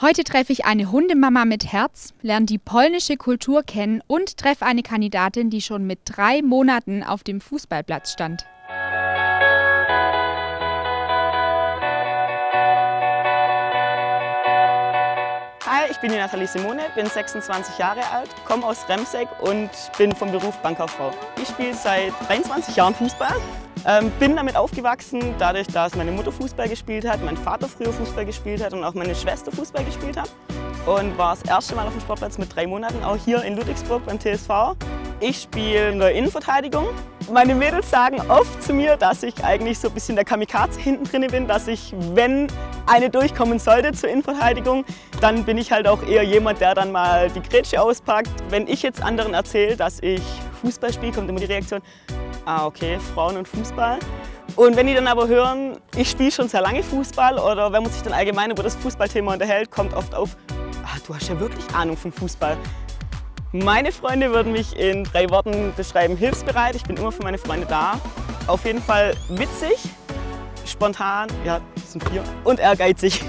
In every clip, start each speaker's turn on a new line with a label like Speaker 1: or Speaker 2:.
Speaker 1: Heute treffe ich eine Hundemama mit Herz, lerne die polnische Kultur kennen und treffe eine Kandidatin, die schon mit drei Monaten auf dem Fußballplatz stand.
Speaker 2: Hi, ich bin die Nathalie Simone, bin 26 Jahre alt, komme aus Remseck und bin vom Beruf Bankkauffrau. Ich spiele seit 23 Jahren Fußball, ähm, bin damit aufgewachsen, dadurch, dass meine Mutter Fußball gespielt hat, mein Vater früher Fußball gespielt hat und auch meine Schwester Fußball gespielt hat. Und war das erste Mal auf dem Sportplatz mit drei Monaten, auch hier in Ludwigsburg beim TSV. Ich spiele in der Innenverteidigung. Meine Mädels sagen oft zu mir, dass ich eigentlich so ein bisschen der Kamikaze hinten drin bin, dass ich, wenn eine durchkommen sollte zur Innenverteidigung, dann bin ich halt auch eher jemand, der dann mal die Grätsche auspackt. Wenn ich jetzt anderen erzähle, dass ich Fußball spiele, kommt immer die Reaktion, ah okay, Frauen und Fußball. Und wenn die dann aber hören, ich spiele schon sehr lange Fußball oder wenn man sich dann allgemein über das Fußballthema unterhält, kommt oft auf, ah, du hast ja wirklich Ahnung von Fußball. Meine Freunde würden mich in drei Worten beschreiben, hilfsbereit, ich bin immer für meine Freunde da. Auf jeden Fall witzig, spontan, ja, das sind vier, und ehrgeizig.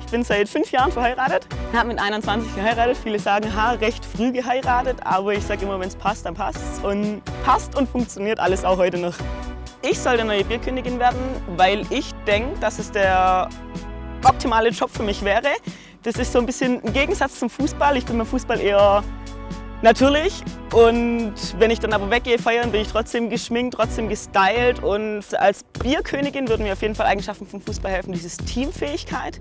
Speaker 2: Ich bin seit fünf Jahren verheiratet, habe mit 21 geheiratet. Viele sagen, ha, recht früh geheiratet, aber ich sage immer, wenn es passt, dann passt. Und passt und funktioniert alles auch heute noch. Ich soll der neue Bierkönigin werden, weil ich denke, dass es der optimale Job für mich wäre. Das ist so ein bisschen ein Gegensatz zum Fußball. Ich bin beim Fußball eher natürlich und wenn ich dann aber weggehe feiern, bin ich trotzdem geschminkt, trotzdem gestylt und als Bierkönigin würden mir auf jeden Fall Eigenschaften vom Fußball helfen, dieses Teamfähigkeit,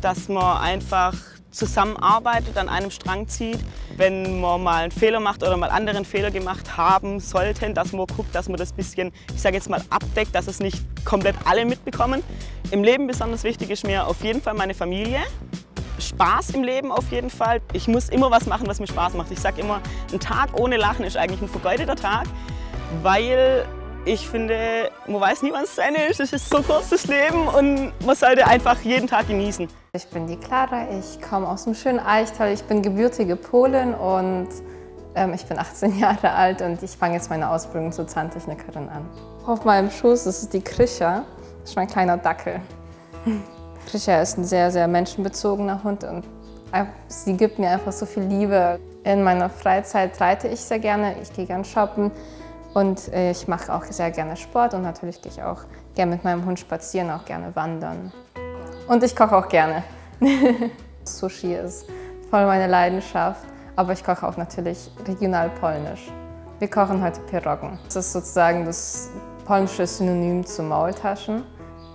Speaker 2: dass man einfach zusammenarbeitet, an einem Strang zieht. Wenn man mal einen Fehler macht oder mal anderen Fehler gemacht haben sollten, dass man guckt, dass man das bisschen, ich sage jetzt mal, abdeckt, dass es nicht komplett alle mitbekommen. Im Leben besonders wichtig ist mir auf jeden Fall meine Familie. Spaß im Leben auf jeden Fall. Ich muss immer was machen, was mir Spaß macht. Ich sage immer, ein Tag ohne Lachen ist eigentlich ein vergeudeter Tag, weil ich finde, man weiß nie, wann es Ende ist. Es ist so kurz das Leben und man sollte einfach jeden Tag genießen.
Speaker 3: Ich bin die Clara, ich komme aus dem schönen Eichtal. Ich bin gebürtige Polin und ähm, ich bin 18 Jahre alt und ich fange jetzt meine Ausbildung zur Zahntechnikerin an. Auf meinem Schoß das ist die Krischa, das ist mein kleiner Dackel. Krischa ist ein sehr, sehr menschenbezogener Hund und sie gibt mir einfach so viel Liebe. In meiner Freizeit reite ich sehr gerne, ich gehe gerne shoppen. Und äh, ich mache auch sehr gerne Sport und natürlich gehe ich auch gerne mit meinem Hund spazieren, auch gerne wandern. Und ich koche auch gerne. Sushi ist voll meine Leidenschaft, aber ich koche auch natürlich regional polnisch. Wir kochen heute Piroggen. Das ist sozusagen das polnische Synonym zu Maultaschen.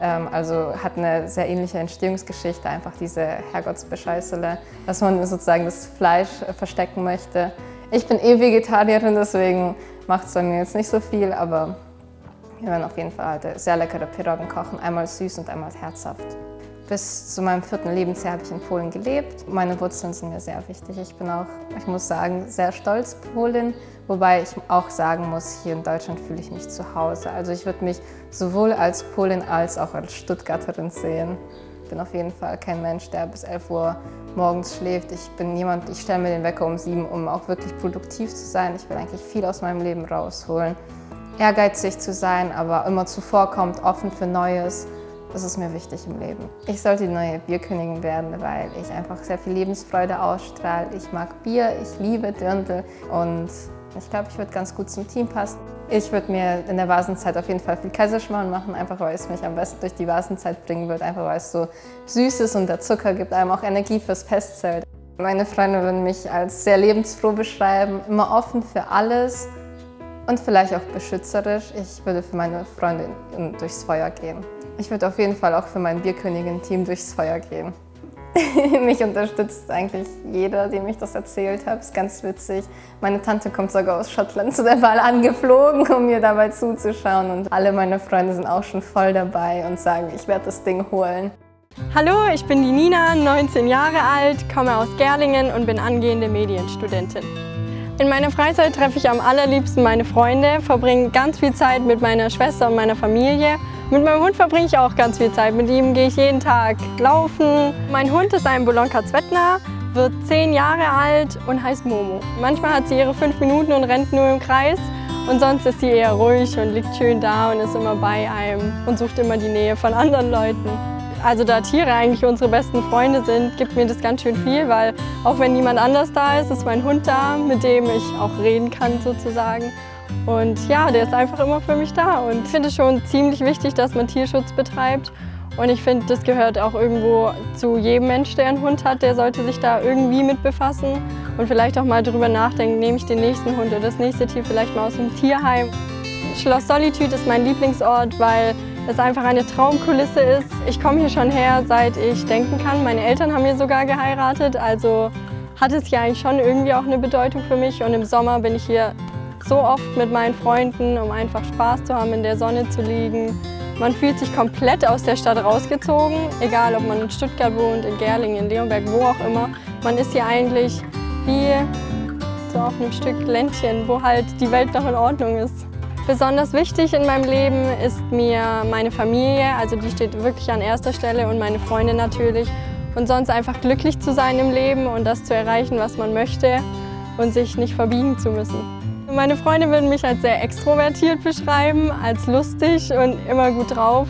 Speaker 3: Ähm, also hat eine sehr ähnliche Entstehungsgeschichte, einfach diese Herrgottsbescheißele, dass man sozusagen das Fleisch verstecken möchte. Ich bin eh Vegetarierin, deswegen macht es mir jetzt nicht so viel, aber wir werden auf jeden Fall sehr leckere Piroggen kochen, einmal süß und einmal herzhaft. Bis zu meinem vierten Lebensjahr habe ich in Polen gelebt. Meine Wurzeln sind mir sehr wichtig. Ich bin auch, ich muss sagen, sehr stolz Polin, wobei ich auch sagen muss, hier in Deutschland fühle ich mich zu Hause. Also ich würde mich sowohl als Polin als auch als Stuttgarterin sehen. Ich bin auf jeden Fall kein Mensch, der bis 11 Uhr morgens schläft. Ich bin jemand, ich stelle mir den Wecker um 7, um auch wirklich produktiv zu sein. Ich will eigentlich viel aus meinem Leben rausholen. Ehrgeizig zu sein, aber immer zuvorkommt, offen für Neues. Das ist mir wichtig im Leben. Ich sollte die neue Bierkönigin werden, weil ich einfach sehr viel Lebensfreude ausstrahle. Ich mag Bier, ich liebe Dirndl und ich glaube, ich würde ganz gut zum Team passen. Ich würde mir in der Vasenzeit auf jeden Fall viel Kaiserschmarrn machen, einfach weil es mich am besten durch die Vasenzeit bringen wird, einfach weil es so süß ist und der Zucker gibt einem auch Energie fürs Festzelt. Meine Freunde würden mich als sehr lebensfroh beschreiben, immer offen für alles und vielleicht auch beschützerisch. Ich würde für meine Freunde durchs Feuer gehen. Ich würde auf jeden Fall auch für mein Bierkönigin-Team durchs Feuer gehen. mich unterstützt eigentlich jeder, dem ich das erzählt habe. Ist ganz witzig. Meine Tante kommt sogar aus Schottland zu der Wahl angeflogen, um mir dabei zuzuschauen. Und alle meine Freunde sind auch schon voll dabei und sagen, ich werde das Ding holen.
Speaker 4: Hallo, ich bin die Nina, 19 Jahre alt, komme aus Gerlingen und bin angehende Medienstudentin. In meiner Freizeit treffe ich am allerliebsten meine Freunde, verbringe ganz viel Zeit mit meiner Schwester und meiner Familie mit meinem Hund verbringe ich auch ganz viel Zeit. Mit ihm gehe ich jeden Tag laufen. Mein Hund ist ein Bolonka Zvetna, wird zehn Jahre alt und heißt Momo. Manchmal hat sie ihre fünf Minuten und rennt nur im Kreis. Und sonst ist sie eher ruhig und liegt schön da und ist immer bei einem und sucht immer die Nähe von anderen Leuten. Also da Tiere eigentlich unsere besten Freunde sind, gibt mir das ganz schön viel, weil auch wenn niemand anders da ist, ist mein Hund da, mit dem ich auch reden kann sozusagen. Und ja, der ist einfach immer für mich da und ich finde es schon ziemlich wichtig, dass man Tierschutz betreibt. Und ich finde, das gehört auch irgendwo zu jedem Mensch, der einen Hund hat, der sollte sich da irgendwie mit befassen und vielleicht auch mal darüber nachdenken, nehme ich den nächsten Hund oder das nächste Tier vielleicht mal aus dem Tierheim. Schloss Solitude ist mein Lieblingsort, weil es einfach eine Traumkulisse ist. Ich komme hier schon her, seit ich denken kann. Meine Eltern haben hier sogar geheiratet, also hat es hier eigentlich schon irgendwie auch eine Bedeutung für mich. Und im Sommer bin ich hier so oft mit meinen Freunden, um einfach Spaß zu haben, in der Sonne zu liegen. Man fühlt sich komplett aus der Stadt rausgezogen, egal ob man in Stuttgart wohnt, in Gerlingen, in Leonberg, wo auch immer. Man ist hier eigentlich wie so auf einem Stück Ländchen, wo halt die Welt noch in Ordnung ist. Besonders wichtig in meinem Leben ist mir meine Familie, also die steht wirklich an erster Stelle und meine Freunde natürlich. Und sonst einfach glücklich zu sein im Leben und das zu erreichen, was man möchte und sich nicht verbiegen zu müssen. Meine Freunde würden mich als sehr extrovertiert beschreiben, als lustig und immer gut drauf.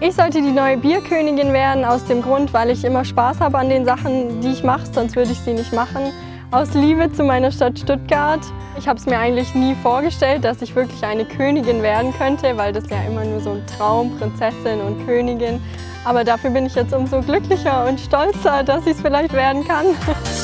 Speaker 4: Ich sollte die neue Bierkönigin werden, aus dem Grund, weil ich immer Spaß habe an den Sachen, die ich mache, sonst würde ich sie nicht machen. Aus Liebe zu meiner Stadt Stuttgart. Ich habe es mir eigentlich nie vorgestellt, dass ich wirklich eine Königin werden könnte, weil das ja immer nur so ein Traum, Prinzessin und Königin. Aber dafür bin ich jetzt umso glücklicher und stolzer, dass ich es vielleicht werden kann.